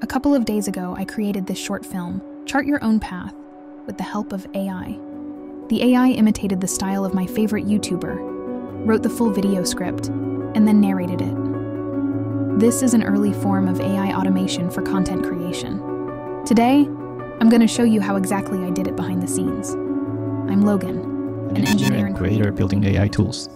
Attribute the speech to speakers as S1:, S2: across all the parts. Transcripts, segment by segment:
S1: A couple of days ago, I created this short film, Chart Your Own Path, with the help of AI. The AI imitated the style of my favorite YouTuber, wrote the full video script, and then narrated it. This is an early form of AI automation for content creation. Today, I'm going to show you how exactly I did it behind the scenes. I'm Logan,
S2: an,
S1: an engineer
S2: and creator building AI tools.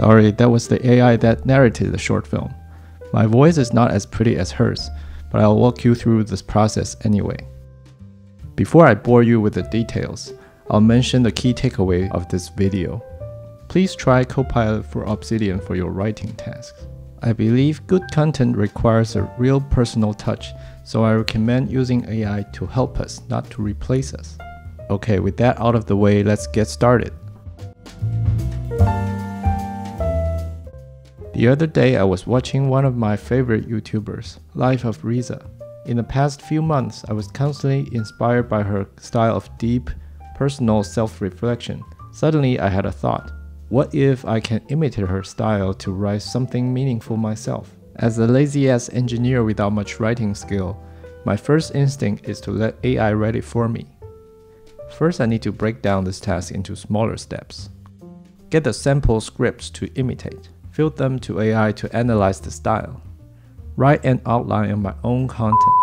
S2: Sorry, that was the AI that narrated the short film. My voice is not as pretty as hers, but I'll walk you through this process anyway. Before I bore you with the details, I'll mention the key takeaway of this video. Please try Copilot for Obsidian for your writing tasks. I believe good content requires a real personal touch, so I recommend using AI to help us, not to replace us. Okay, with that out of the way, let's get started. The other day, I was watching one of my favorite YouTubers, Life of Riza. In the past few months, I was constantly inspired by her style of deep, personal self reflection. Suddenly, I had a thought what if I can imitate her style to write something meaningful myself? As a lazy ass engineer without much writing skill, my first instinct is to let AI write it for me. First, I need to break down this task into smaller steps. Get the sample scripts to imitate fill them to AI to analyze the style. Write an outline of my own content,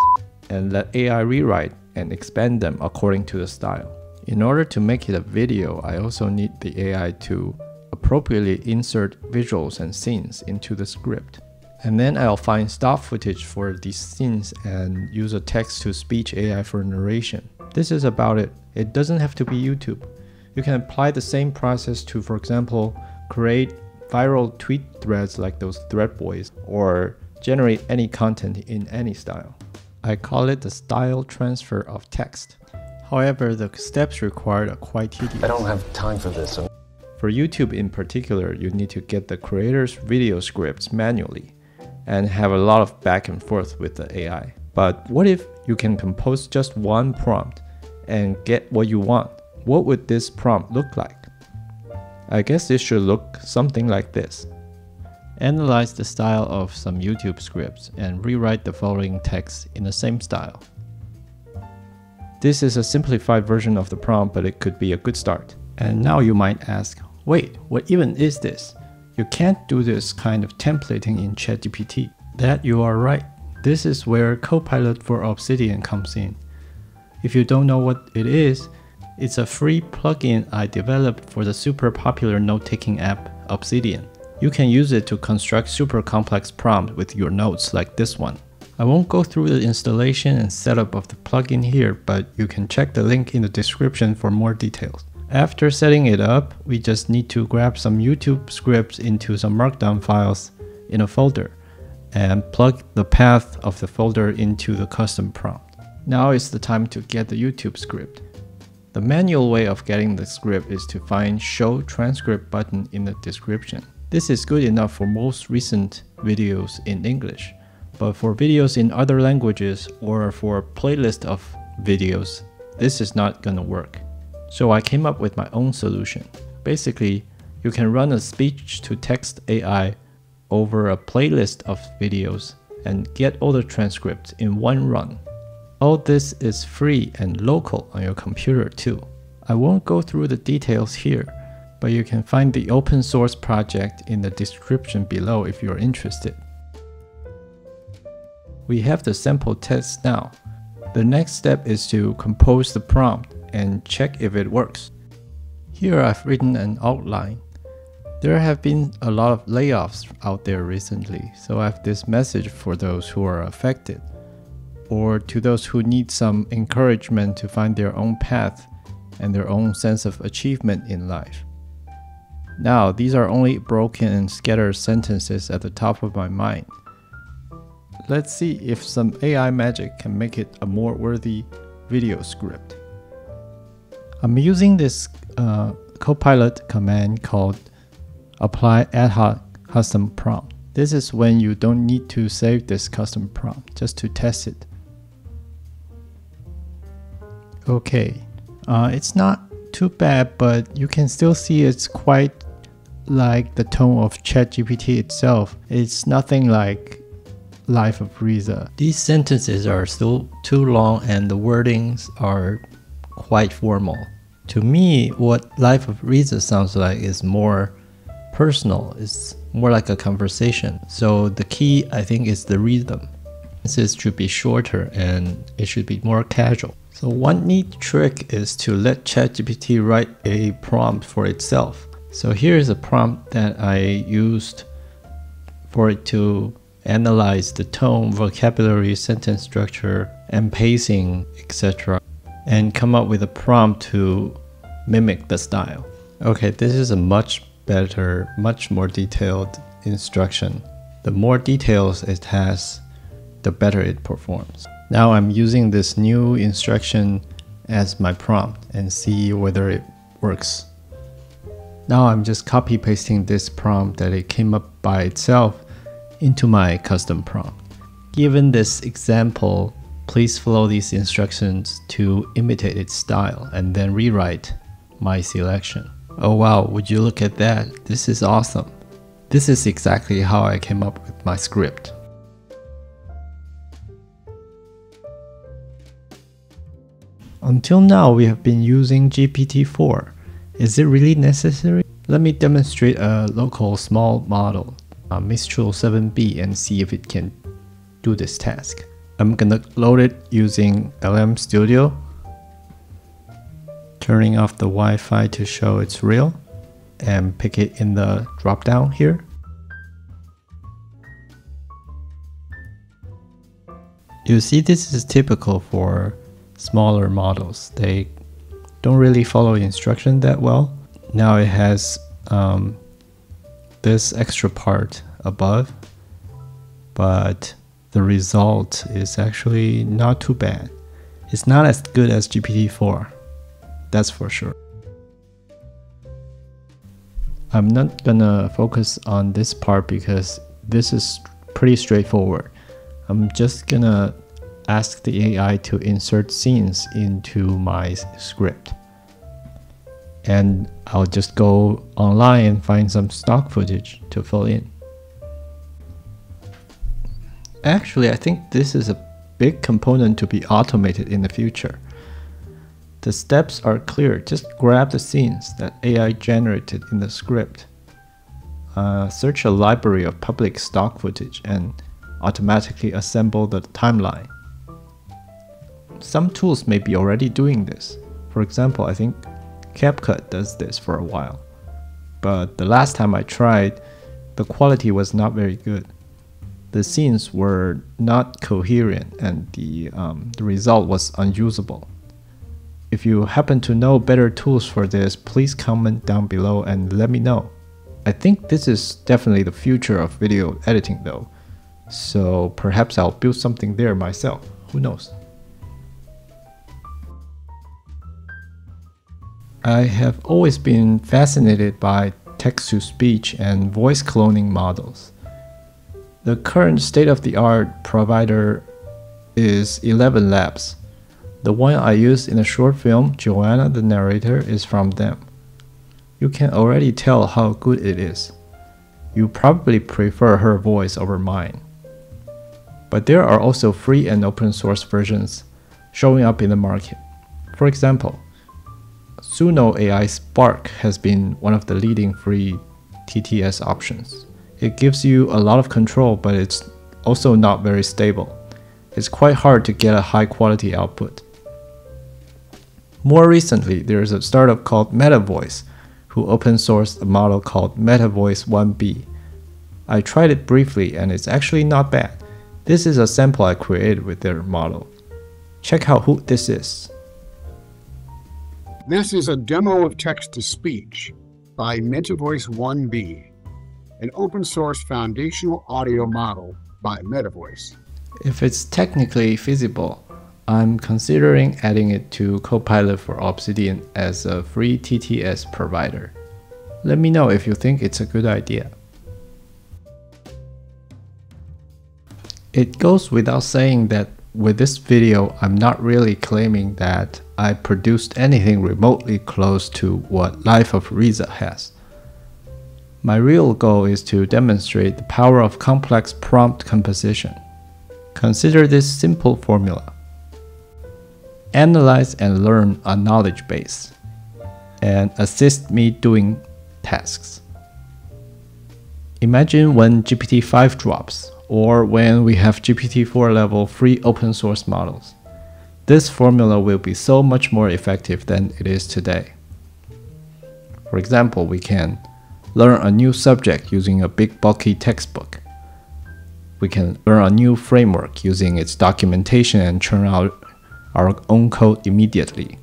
S2: and let AI rewrite and expand them according to the style. In order to make it a video, I also need the AI to appropriately insert visuals and scenes into the script. And then I'll find stock footage for these scenes and use a text to speech AI for narration. This is about it. It doesn't have to be YouTube. You can apply the same process to, for example, create viral tweet threads like those thread boys, or generate any content in any style. I call it the style transfer of text. However, the steps required are quite tedious.
S3: I don't have time for this. So.
S2: For YouTube in particular, you need to get the creator's video scripts manually and have a lot of back and forth with the AI. But what if you can compose just one prompt and get what you want? What would this prompt look like? I guess it should look something like this. Analyze the style of some YouTube scripts and rewrite the following text in the same style. This is a simplified version of the prompt, but it could be a good start. And now you might ask, wait, what even is this? You can't do this kind of templating in ChatGPT. That you are right. This is where Copilot for Obsidian comes in. If you don't know what it is, it's a free plugin I developed for the super popular note-taking app Obsidian. You can use it to construct super complex prompts with your notes like this one. I won't go through the installation and setup of the plugin here, but you can check the link in the description for more details. After setting it up, we just need to grab some YouTube scripts into some markdown files in a folder and plug the path of the folder into the custom prompt. Now is the time to get the YouTube script. The manual way of getting the script is to find show transcript button in the description. This is good enough for most recent videos in English, but for videos in other languages or for a playlist of videos, this is not gonna work. So I came up with my own solution. Basically, you can run a speech to text AI over a playlist of videos and get all the transcripts in one run. All this is free and local on your computer too. I won't go through the details here, but you can find the open source project in the description below if you're interested. We have the sample text now. The next step is to compose the prompt and check if it works. Here I've written an outline. There have been a lot of layoffs out there recently, so I have this message for those who are affected or to those who need some encouragement to find their own path and their own sense of achievement in life. Now, these are only broken and scattered sentences at the top of my mind. Let's see if some AI magic can make it a more worthy video script. I'm using this uh, Copilot command called apply ad hoc custom prompt. This is when you don't need to save this custom prompt just to test it. Okay, uh, it's not too bad, but you can still see it's quite like the tone of ChatGPT itself. It's nothing like Life of Riza. These sentences are still too long and the wordings are quite formal. To me, what Life of Riza sounds like is more personal, it's more like a conversation. So the key, I think, is the rhythm. This should be shorter and it should be more casual. So one neat trick is to let ChatGPT write a prompt for itself. So here is a prompt that I used for it to analyze the tone, vocabulary, sentence structure, and pacing, etc. and come up with a prompt to mimic the style. Okay, this is a much better, much more detailed instruction. The more details it has, the better it performs. Now I'm using this new instruction as my prompt and see whether it works. Now I'm just copy pasting this prompt that it came up by itself into my custom prompt. Given this example, please follow these instructions to imitate its style and then rewrite my selection. Oh wow, would you look at that? This is awesome. This is exactly how I came up with my script. Until now, we have been using GPT-4. Is it really necessary? Let me demonstrate a local small model, a Mistral 7B, and see if it can do this task. I'm gonna load it using LM Studio, turning off the Wi-Fi to show it's real, and pick it in the drop-down here. You see this is typical for smaller models. They don't really follow instruction that well. Now it has um, this extra part above, but the result is actually not too bad. It's not as good as GPT-4, that's for sure. I'm not gonna focus on this part because this is pretty straightforward. I'm just gonna ask the AI to insert scenes into my script. And I'll just go online and find some stock footage to fill in. Actually, I think this is a big component to be automated in the future. The steps are clear. Just grab the scenes that AI generated in the script. Uh, search a library of public stock footage and automatically assemble the timeline. Some tools may be already doing this. For example, I think CapCut does this for a while. But the last time I tried, the quality was not very good. The scenes were not coherent and the, um, the result was unusable. If you happen to know better tools for this, please comment down below and let me know. I think this is definitely the future of video editing though, so perhaps I'll build something there myself, who knows. I have always been fascinated by text-to-speech and voice cloning models. The current state-of-the-art provider is Eleven Labs. The one I used in the short film, Joanna the narrator, is from them. You can already tell how good it is. You probably prefer her voice over mine. But there are also free and open source versions showing up in the market. For example, Suno AI's Bark has been one of the leading free TTS options. It gives you a lot of control, but it's also not very stable. It's quite hard to get a high quality output. More recently, there's a startup called MetaVoice who open sourced a model called MetaVoice 1B. I tried it briefly and it's actually not bad. This is a sample I created with their model. Check out who this is.
S3: This is a demo of text-to-speech by MetaVoice 1B, an open source foundational audio model by MetaVoice.
S2: If it's technically feasible, I'm considering adding it to Copilot for Obsidian as a free TTS provider. Let me know if you think it's a good idea. It goes without saying that with this video, I'm not really claiming that I produced anything remotely close to what Life of Riza has. My real goal is to demonstrate the power of complex prompt composition. Consider this simple formula. Analyze and learn a knowledge base and assist me doing tasks. Imagine when GPT-5 drops or when we have GPT-4 level free open source models. This formula will be so much more effective than it is today. For example, we can learn a new subject using a big bulky textbook. We can learn a new framework using its documentation and churn out our own code immediately.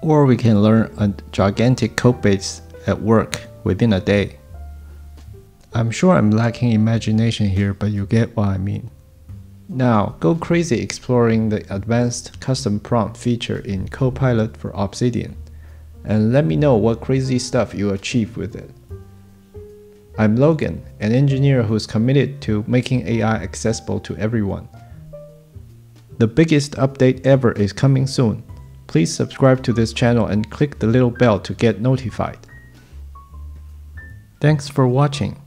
S2: Or we can learn a gigantic codebase at work within a day. I'm sure I'm lacking imagination here, but you get what I mean. Now, go crazy exploring the advanced custom prompt feature in Copilot for Obsidian, and let me know what crazy stuff you achieve with it. I'm Logan, an engineer who's committed to making AI accessible to everyone. The biggest update ever is coming soon. Please subscribe to this channel and click the little bell to get notified. Thanks for watching.